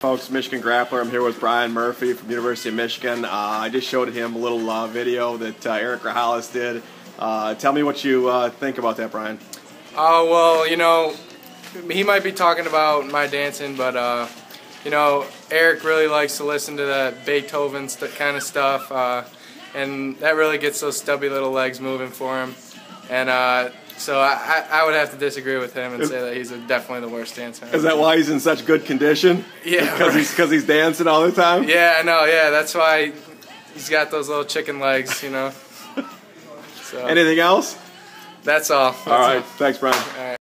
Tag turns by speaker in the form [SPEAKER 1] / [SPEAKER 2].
[SPEAKER 1] Folks, Michigan Grappler. I'm here with Brian Murphy from University of Michigan. Uh, I just showed him a little uh, video that uh, Eric Grajales did. Uh, tell me what you uh, think about that, Brian.
[SPEAKER 2] Oh, well, you know, he might be talking about my dancing, but, uh, you know, Eric really likes to listen to that Beethoven kind of stuff, uh, and that really gets those stubby little legs moving for him. And uh, so I, I would have to disagree with him and say that he's a, definitely the worst dancer.
[SPEAKER 1] Is that why he's in such good condition?
[SPEAKER 2] Yeah,
[SPEAKER 1] because he's because he's dancing all the time.
[SPEAKER 2] Yeah, I know. Yeah, that's why he's got those little chicken legs, you know.
[SPEAKER 1] So, Anything else?
[SPEAKER 2] That's all. That's
[SPEAKER 1] all right.
[SPEAKER 2] All.
[SPEAKER 1] Thanks, Brian.
[SPEAKER 2] All right.